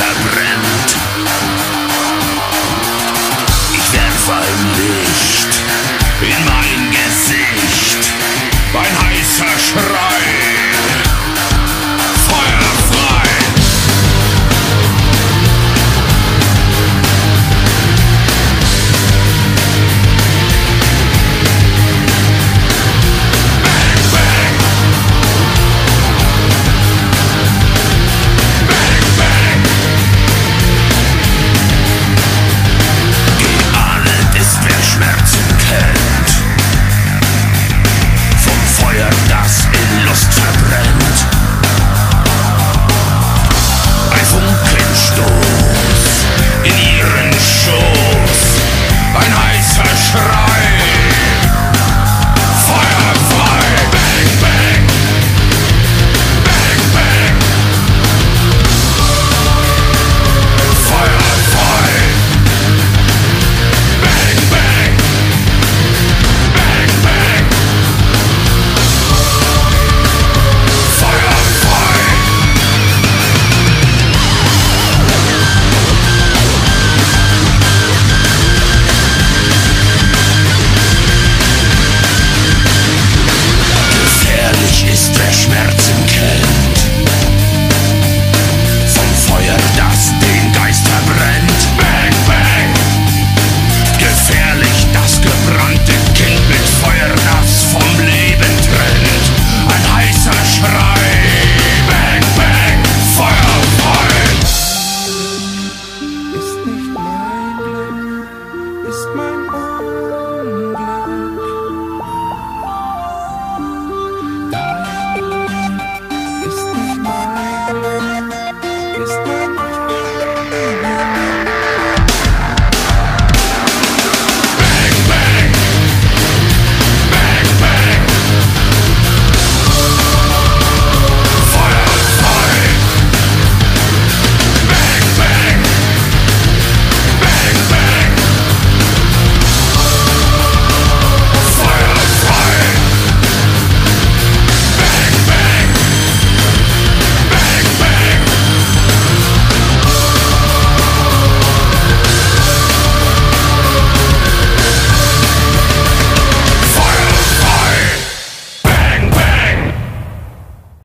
sangre. Rock.